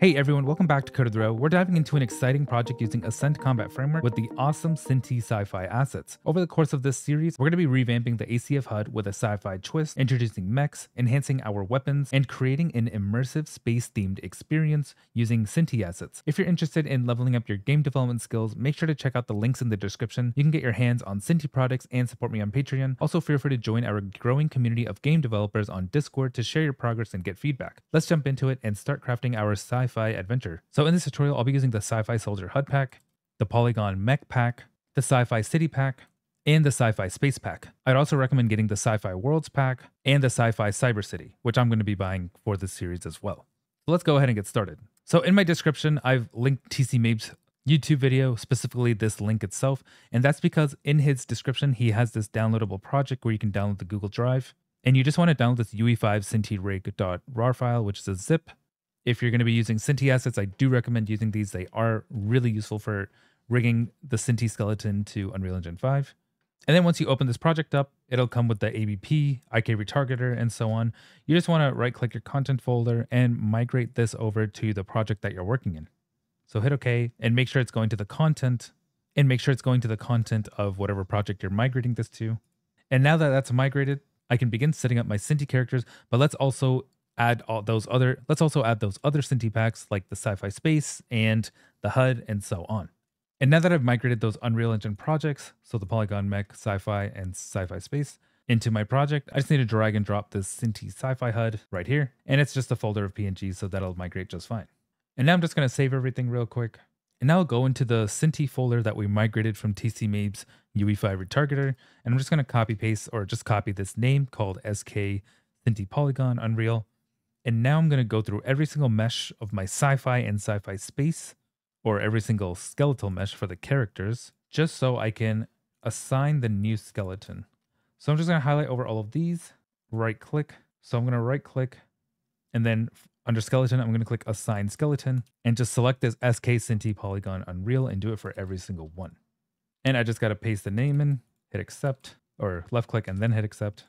Hey everyone, welcome back to Code of the Row. We're diving into an exciting project using Ascent Combat Framework with the awesome Synty sci-fi assets. Over the course of this series, we're going to be revamping the ACF HUD with a sci-fi twist, introducing mechs, enhancing our weapons, and creating an immersive space-themed experience using Synty assets. If you're interested in leveling up your game development skills, make sure to check out the links in the description. You can get your hands on Synty products and support me on Patreon. Also, feel free to join our growing community of game developers on Discord to share your progress and get feedback. Let's jump into it and start crafting our sci sci-fi adventure. So in this tutorial, I'll be using the Sci-Fi Soldier HUD pack, the Polygon Mech pack, the Sci-Fi City pack, and the Sci-Fi Space pack. I'd also recommend getting the Sci-Fi Worlds pack and the Sci-Fi Cyber City, which I'm going to be buying for this series as well. So let's go ahead and get started. So in my description, I've linked TC Mabe's YouTube video, specifically this link itself, and that's because in his description, he has this downloadable project where you can download the Google Drive, and you just want to download this UE5 synty file, which is a zip, if you're going to be using Synty assets, I do recommend using these. They are really useful for rigging the Synty skeleton to Unreal Engine 5. And then once you open this project up, it'll come with the ABP, IK retargeter, and so on. You just want to right click your content folder and migrate this over to the project that you're working in. So hit OK and make sure it's going to the content and make sure it's going to the content of whatever project you're migrating this to. And now that that's migrated, I can begin setting up my Synty characters, but let's also add all those other, let's also add those other Synty packs like the sci-fi space and the HUD and so on. And now that I've migrated those Unreal Engine projects, so the Polygon Mech, Sci-Fi, and Sci-Fi Space, into my project, I just need to drag and drop this Synty Sci-Fi HUD right here, and it's just a folder of PNGs, so that'll migrate just fine. And now I'm just going to save everything real quick. And now I'll go into the Synty folder that we migrated from TC Mabe's UE5 retargeter, and I'm just going to copy paste or just copy this name called SK Synty Polygon Unreal, and now I'm going to go through every single mesh of my sci-fi and sci-fi space, or every single skeletal mesh for the characters, just so I can assign the new skeleton. So I'm just going to highlight over all of these, right click. So I'm going to right click and then under skeleton, I'm going to click assign skeleton and just select this SK Synty Polygon Unreal and do it for every single one. And I just got to paste the name in, hit accept or left click and then hit accept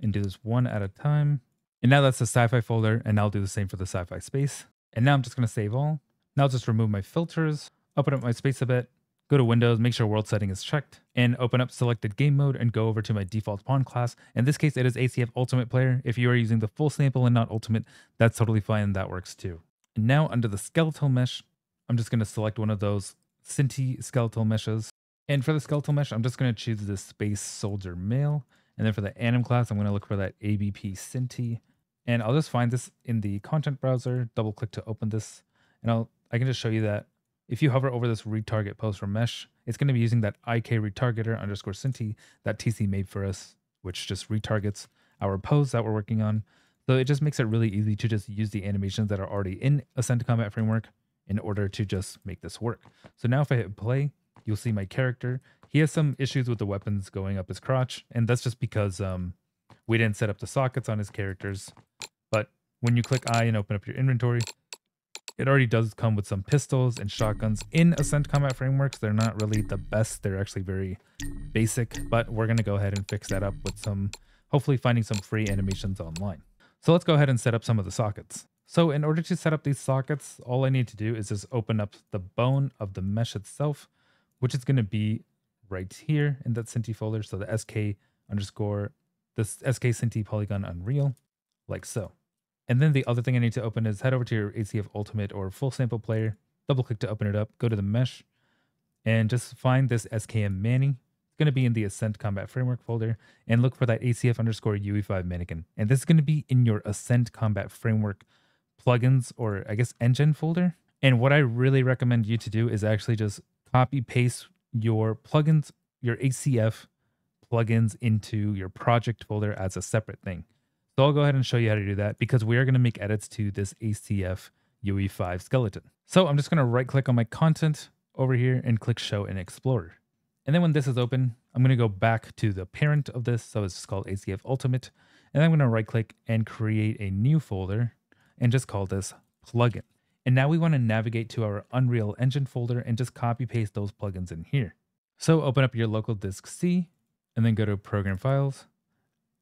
and do this one at a time. And now that's the sci-fi folder, and I'll do the same for the sci-fi space. And now I'm just gonna save all. Now I'll just remove my filters, open up my space a bit, go to Windows, make sure world setting is checked, and open up selected game mode and go over to my default pawn class. In this case, it is ACF Ultimate Player. If you are using the full sample and not Ultimate, that's totally fine, that works too. And now under the skeletal mesh, I'm just gonna select one of those Synty skeletal meshes. And for the skeletal mesh, I'm just gonna choose the Space Soldier Male. And then for the anim class, I'm gonna look for that ABP Synty. And I'll just find this in the content browser, double click to open this. And I'll, I can just show you that if you hover over this retarget pose from mesh, it's going to be using that IK retargeter underscore Synty that TC made for us, which just retargets our pose that we're working on. So it just makes it really easy to just use the animations that are already in Ascent Combat Framework in order to just make this work. So now if I hit play, you'll see my character. He has some issues with the weapons going up his crotch, and that's just because um, we didn't set up the sockets on his characters. When you click I and open up your inventory, it already does come with some pistols and shotguns in Ascent Combat Frameworks. They're not really the best. They're actually very basic, but we're going to go ahead and fix that up with some, hopefully finding some free animations online. So let's go ahead and set up some of the sockets. So in order to set up these sockets, all I need to do is just open up the bone of the mesh itself, which is going to be right here in that Synty folder. So the SK underscore, this SK Synty polygon unreal, like so. And then the other thing I need to open is head over to your ACF Ultimate or full sample player, double click to open it up, go to the mesh, and just find this SKM Manny. It's going to be in the Ascent Combat Framework folder, and look for that ACF underscore UE5 mannequin. And this is going to be in your Ascent Combat Framework plugins or I guess engine folder. And what I really recommend you to do is actually just copy paste your plugins, your ACF plugins into your project folder as a separate thing. So I'll go ahead and show you how to do that because we are going to make edits to this ACF UE5 skeleton. So I'm just going to right click on my content over here and click show in Explorer. And then when this is open, I'm going to go back to the parent of this. So it's called ACF Ultimate. And I'm going to right click and create a new folder and just call this plugin. And now we want to navigate to our Unreal Engine folder and just copy paste those plugins in here. So open up your local disk C and then go to program files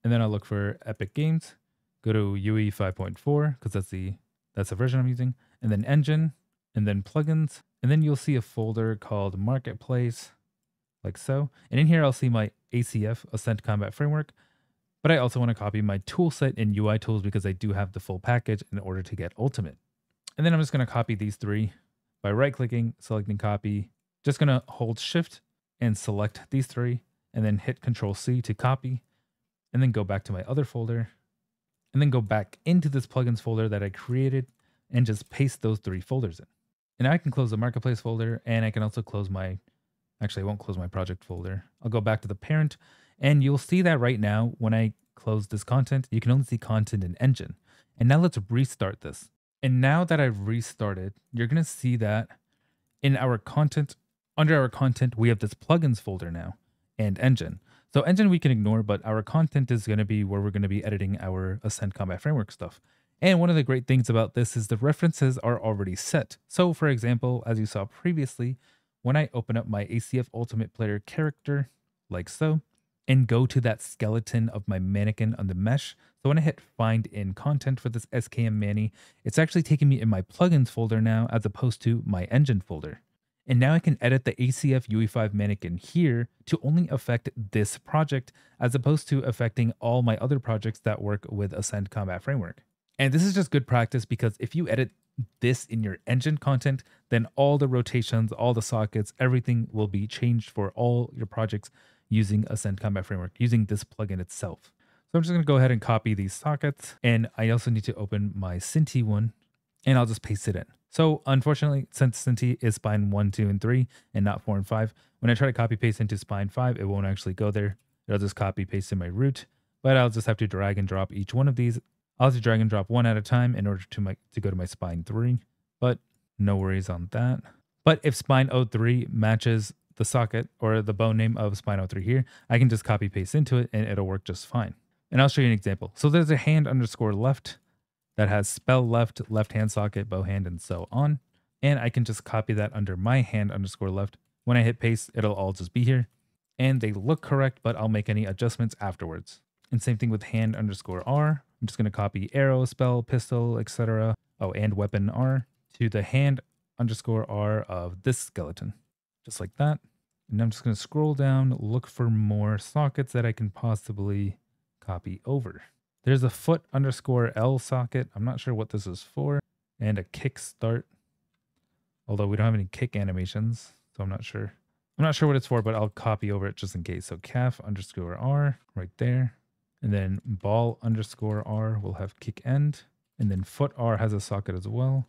and then I'll look for Epic Games, go to UE 5.4 because that's the that's the version I'm using, and then engine, and then plugins. And then you'll see a folder called marketplace, like so. And in here, I'll see my ACF, Ascent Combat Framework. But I also want to copy my toolset and UI tools because I do have the full package in order to get ultimate. And then I'm just going to copy these three by right clicking, selecting copy, just going to hold shift and select these three and then hit control C to copy and then go back to my other folder and then go back into this plugins folder that I created and just paste those three folders in. And I can close the marketplace folder and I can also close my, actually I won't close my project folder. I'll go back to the parent and you'll see that right now when I close this content, you can only see content in engine. And now let's restart this. And now that I've restarted, you're going to see that in our content, under our content, we have this plugins folder now and engine. So engine we can ignore, but our content is going to be where we're going to be editing our Ascent Combat Framework stuff. And one of the great things about this is the references are already set. So for example, as you saw previously, when I open up my ACF Ultimate Player character, like so, and go to that skeleton of my mannequin on the mesh. So when I hit find in content for this SKM Manny, it's actually taking me in my plugins folder now as opposed to my engine folder. And now I can edit the ACF UE5 mannequin here to only affect this project as opposed to affecting all my other projects that work with Ascent Combat Framework. And this is just good practice because if you edit this in your engine content, then all the rotations, all the sockets, everything will be changed for all your projects using Ascent Combat Framework, using this plugin itself. So I'm just going to go ahead and copy these sockets. And I also need to open my Synty one and I'll just paste it in. So unfortunately, since Synty is spine one, two, and three, and not four and five, when I try to copy paste into spine five, it won't actually go there. It'll just copy paste in my root, but I'll just have to drag and drop each one of these. I'll have to drag and drop one at a time in order to my to go to my spine three, but no worries on that. But if spine 03 matches the socket or the bone name of spine 03 here, I can just copy paste into it and it'll work just fine. And I'll show you an example. So there's a hand underscore left that has spell left, left hand socket, bow hand, and so on. And I can just copy that under my hand underscore left. When I hit paste, it'll all just be here. And they look correct, but I'll make any adjustments afterwards. And same thing with hand underscore R. I'm just going to copy arrow, spell, pistol, etc. Oh, and weapon R to the hand underscore R of this skeleton. Just like that. And I'm just going to scroll down, look for more sockets that I can possibly copy over. There's a foot underscore L socket. I'm not sure what this is for. And a kick start. Although we don't have any kick animations, so I'm not sure. I'm not sure what it's for, but I'll copy over it just in case. So calf underscore R right there. And then ball underscore R will have kick end. And then foot R has a socket as well.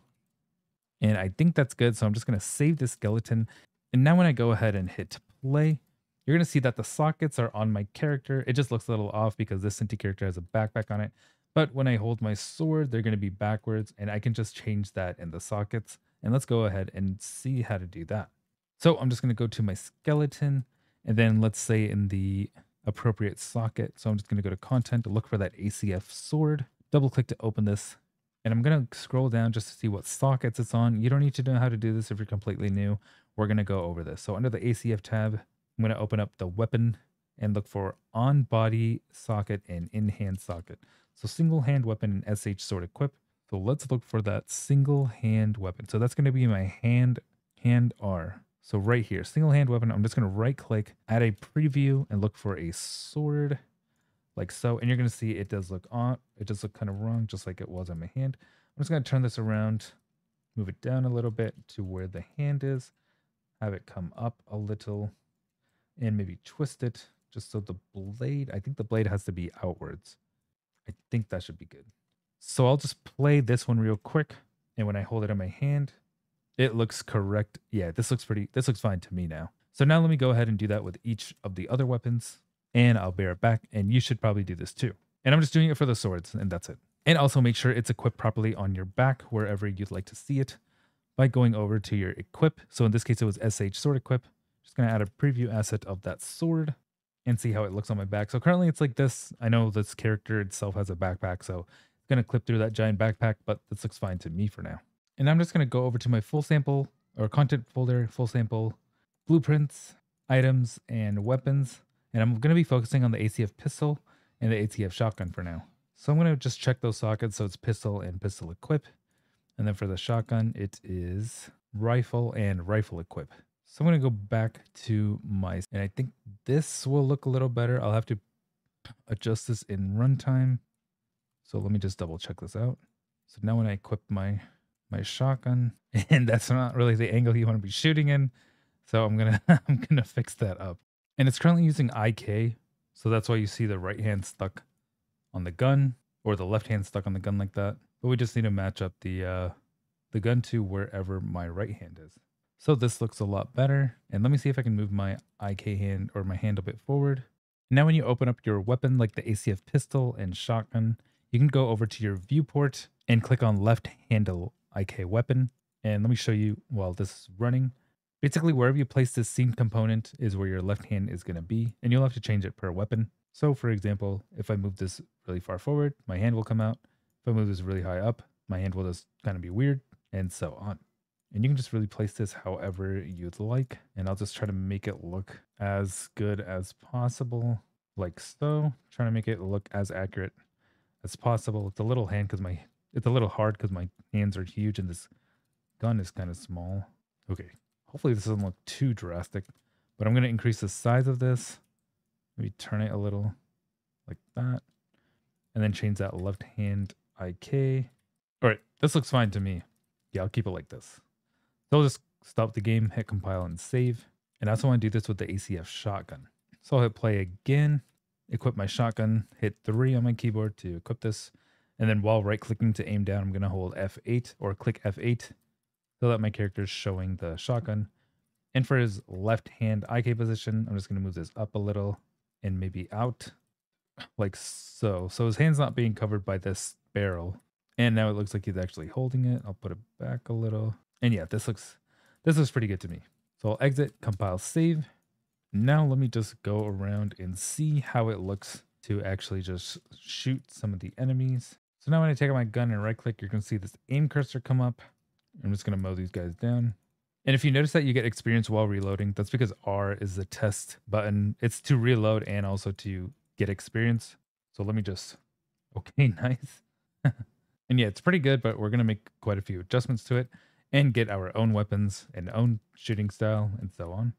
And I think that's good. So I'm just going to save this skeleton. And now when I go ahead and hit play, you're going to see that the sockets are on my character. It just looks a little off because this Synty character has a backpack on it. But when I hold my sword, they're going to be backwards and I can just change that in the sockets. And let's go ahead and see how to do that. So I'm just going to go to my skeleton and then let's say in the appropriate socket. So I'm just going to go to content to look for that ACF sword, double click to open this. And I'm going to scroll down just to see what sockets it's on. You don't need to know how to do this if you're completely new. We're going to go over this. So under the ACF tab, I'm going to open up the weapon and look for on body socket and in hand socket. So single hand weapon and SH sword equip. So let's look for that single hand weapon. So that's going to be my hand, hand R. So right here, single hand weapon, I'm just going to right click, add a preview and look for a sword like so. And you're going to see it does look on, it does look kind of wrong, just like it was on my hand. I'm just going to turn this around, move it down a little bit to where the hand is, have it come up a little and maybe twist it just so the blade, I think the blade has to be outwards. I think that should be good. So I'll just play this one real quick. And when I hold it in my hand, it looks correct. Yeah, this looks pretty, this looks fine to me now. So now let me go ahead and do that with each of the other weapons and I'll bear it back. And you should probably do this too. And I'm just doing it for the swords and that's it. And also make sure it's equipped properly on your back wherever you'd like to see it by going over to your equip. So in this case, it was SH sword equip. Just going to add a preview asset of that sword and see how it looks on my back. So currently it's like this. I know this character itself has a backpack, so it's going to clip through that giant backpack, but this looks fine to me for now. And I'm just going to go over to my full sample or content folder, full sample, blueprints, items, and weapons. And I'm going to be focusing on the ACF pistol and the ACF shotgun for now. So I'm going to just check those sockets so it's pistol and pistol equip. And then for the shotgun, it is rifle and rifle equip. So I'm going to go back to my, and I think this will look a little better. I'll have to adjust this in runtime. So let me just double check this out. So now when I equip my my shotgun, and that's not really the angle you want to be shooting in. So I'm gonna I'm gonna fix that up. And it's currently using IK, so that's why you see the right hand stuck on the gun or the left hand stuck on the gun like that. But we just need to match up the uh, the gun to wherever my right hand is. So this looks a lot better. And let me see if I can move my IK hand or my hand a bit forward. Now when you open up your weapon like the ACF pistol and shotgun, you can go over to your viewport and click on left handle IK weapon. And let me show you while this is running. Basically, wherever you place this scene component is where your left hand is going to be, and you'll have to change it per weapon. So for example, if I move this really far forward, my hand will come out. If I move this really high up, my hand will just kind of be weird, and so on. And you can just really place this however you'd like. And I'll just try to make it look as good as possible, like so. Trying to make it look as accurate as possible. It's a little hand because my it's a little hard because my hands are huge and this gun is kind of small. Okay, hopefully this doesn't look too drastic, but I'm going to increase the size of this. Maybe turn it a little like that. And then change that left hand IK. All right, this looks fine to me. Yeah, I'll keep it like this. So I'll just stop the game, hit compile and save. And I also want to do this with the ACF shotgun. So I'll hit play again, equip my shotgun, hit three on my keyboard to equip this. And then while right clicking to aim down, I'm going to hold F8 or click F8 so that my character is showing the shotgun. And for his left hand IK position, I'm just going to move this up a little and maybe out like so. So his hand's not being covered by this barrel. And now it looks like he's actually holding it. I'll put it back a little. And yeah, this looks this looks pretty good to me. So I'll exit, compile, save. Now let me just go around and see how it looks to actually just shoot some of the enemies. So now when I take out my gun and right click, you're going to see this aim cursor come up. I'm just going to mow these guys down. And if you notice that you get experience while reloading, that's because R is the test button. It's to reload and also to get experience. So let me just, okay, nice. and yeah, it's pretty good, but we're going to make quite a few adjustments to it and get our own weapons and own shooting style and so on.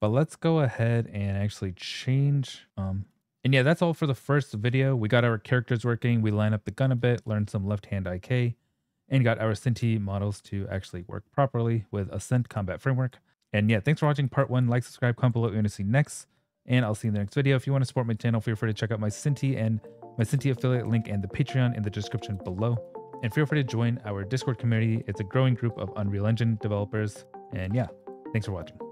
But let's go ahead and actually change um, and yeah, that's all for the first video. We got our characters working, we line up the gun a bit, learned some left-hand IK, and got our Synty models to actually work properly with Ascent Combat Framework. And yeah, thanks for watching part one. Like, subscribe, comment below to see next. And I'll see you in the next video. If you want to support my channel, feel free to check out my Synty and my Synty affiliate link and the Patreon in the description below. And feel free to join our Discord community. It's a growing group of Unreal Engine developers. And yeah, thanks for watching.